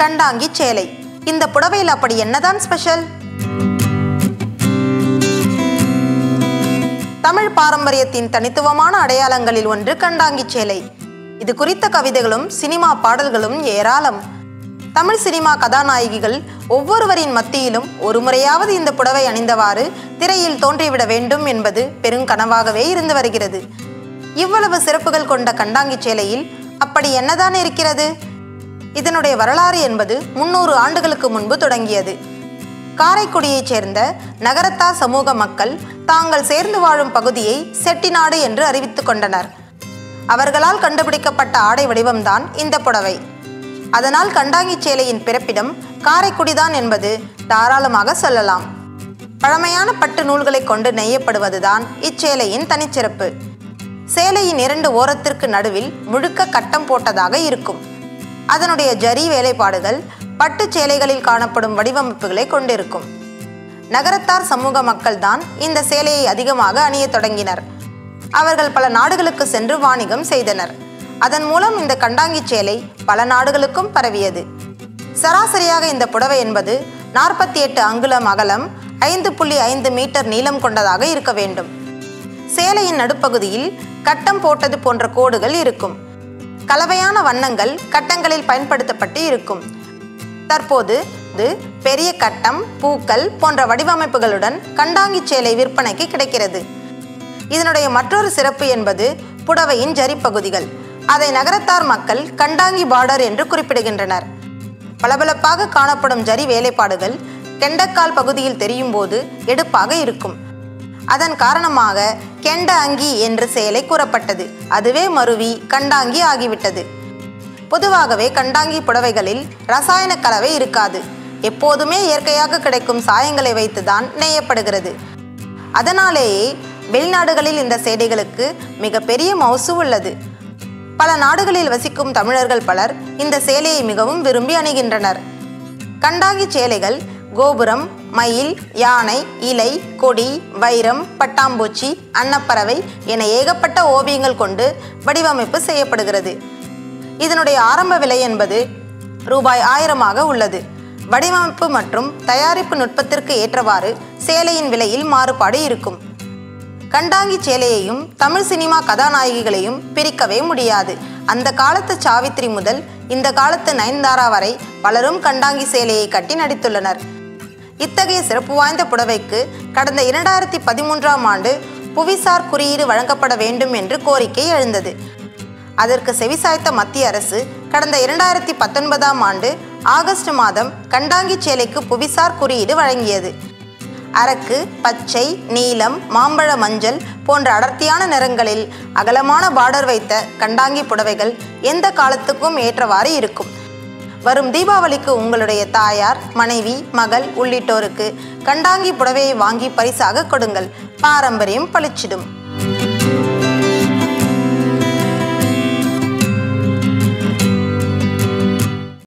கண்டாங்கி சேலை. இந்த புடவையில் அப்படி என்னதான் ஸ்பெஷல் தமிழ் பாரம்பரியத்தின் தனித்துவமான அடையாளங்களில் ஒன்று கண்டாங்கி சேலை. இது குறித்த கவிதைகளும் சினிமா பாடல்களும் ஏராளம். தமிழ் சினிமா கதாநாயகிகள் ஒவ்வொருவரின் மத்தியிலும் ஒரு முறையாவது இந்த புடவை அணிந்தவாறு திரையில் தோன்றிவிட வேண்டும் என்பது பெருங்கனவாகவே இருந்து வருகிறது. இவ்வளவு சிறப்புகள் கொண்ட கண்டாங்கி சேலையில் அப்படி என்னதான் இருக்கிறது? இதனுடைய வரலாறு என்பது முன்னூறு ஆண்டுகளுக்கு முன்பு தொடங்கியது. காரைக்குடியைச் சேர்ந்த நகரத்தா சமூக மக்கள் தாங்கள் சேர்ந்து வாழும் பகுதியை செட்டிநாடு என்று அறிவித்துக் கொண்டனர். அவர்களால் கண்டுபிடிக்கப்பட்ட ஆடை வடிவம்தான் இந்த புடவை. அதனால் கண்டாங்கி சேலையின் பிறப்பிடம் காரைக்குடிதான் என்பது தாராளமாக சொல்லலாம். பழமையான பட்டு நூல்களை கொண்டு நெய்யப்படுவதுதான் இச்சேலையின் தனிச்சிறப்பு. சேலையின் இரண்டு ஓரத்திற்கு நடுவில் முழுக்க கட்டம் போட்டதாக இருக்கும். அதனுடைய ஜரி வேலைப்பாடுகள் பட்டு சேலைகளில் காணப்படும் வடிவமைப்புகளை கொண்டிருக்கும். நகரத்தார் சமூக மக்கள்தான் இந்த சேலையை அதிகமாக அணியத் தொடங்கினர். அவர்கள் பல நாடுகளுக்கு சென்று வாணிகம் செய்தனர். அதன் மூலம் இந்த கண்டாங்கி சேலை பல நாடுகளுக்கும் பரவியது. சராசரியாக இந்த புடவை என்பது நாற்பத்தி எட்டு அங்குலம் அகலம் ஐந்து புள்ளி ஐந்து மீட்டர் நீளம் கொண்டதாக இருக்க வேண்டும். சேலையின் நடுப்பகுதியில் கட்டம் போட்டது போன்ற கோடுகள் இருக்கும். கலவையான வண்ணங்கள் கட்டங்களில் பயன்படுத்தப்பட்டு இருக்கும். தற்போது இது பெரிய கட்டம் பூக்கள் போன்ற வடிவமைப்புகளுடன் கண்டாங்கி சேலை விற்பனைக்கு கிடைக்கிறது. இதனுடைய மற்றொரு சிறப்பு என்பது புடவையின் ஜரிப்பகுதிகள். அதை நகரத்தார் மக்கள் கண்டாங்கி பார்டர் என்று குறிப்பிடுகின்றனர். பளபளப்பாக காணப்படும் ஜரி வேலைப்பாடுகள் கெண்டக்கால் பகுதியில் தெரியும் போது எடுப்பாக இருக்கும். அதன் காரணமாக கெண்ட அங்கி என்று செயலை கூறப்பட்டது. அதுவே மருவி கண்டாங்கி ஆகிவிட்டது. பொதுவாகவே கண்டாங்கி புடவைகளில் ரசாயன கலவை இருக்காது. எப்போதுமே இயற்கையாக கிடைக்கும் சாயங்களை வைத்துதான் நெய்யப்படுகிறது. அதனாலேயே வெளிநாடுகளில் இந்த சேடைகளுக்கு மிகப்பெரிய மவுசு உள்ளது. பல நாடுகளில் வசிக்கும் தமிழர்கள் பலர் இந்த சேலையை மிகவும் விரும்பி அணிகின்றனர். கண்டாங்கி சேலைகள் கோபுரம் மயில் யானை இலை கொடி வைரம் பட்டாம்பூச்சி அன்னப்பறவை என ஏகப்பட்ட ஓவியங்கள் கொண்டு வடிவமைப்பு செய்யப்படுகிறது. இதனுடைய ஆரம்ப விலை என்பது ரூபாய் ஆயிரமாக உள்ளது. வடிவமைப்பு மற்றும் தயாரிப்பு நுட்பத்திற்கு ஏற்றவாறு சேலையின் விலையில் மாறுபாடு இருக்கும். கண்டாங்கி சேலையையும் தமிழ் சினிமா கதாநாயகிகளையும் பிரிக்கவே முடியாது. அந்த காலத்து சாவித்ரி முதல் இந்த காலத்து நயன்தாரா வரை பலரும் கண்டாங்கி சேலையை கட்டி நடித்துள்ளனர். இத்தகைய சிறப்பு வாய்ந்த புடவைக்கு கடந்த இரண்டாயிரத்தி பதிமூன்றாம் ஆண்டு புவிசார் குறியீடு வழங்கப்பட வேண்டும் என்று கோரிக்கை எழுந்தது. அதற்கு செவிசாய்த்த மத்திய அரசு கடந்த இரண்டாயிரத்தி பத்தொன்பதாம் ஆண்டு ஆகஸ்ட் மாதம் கண்டாங்கி சேலைக்கு புவிசார் குறியீடு வழங்கியது. அரக்கு பச்சை நீலம் மாம்பழ மஞ்சள் போன்ற அடர்த்தியான நிறங்களில் அகலமான பார்டர் வைத்த கண்டாங்கி புடவைகள் எந்த காலத்துக்கும் ஏற்றவாறு இருக்கும். வரும் தீபாவளிக்கு உங்களுடைய தாயார் மனைவி மகள் உள்ளிட்டோருக்கு கண்டாங்கி புடவையை வாங்கி பரிசாக கொடுங்கள். பாரம்பரியம் பளிச்சிடும்.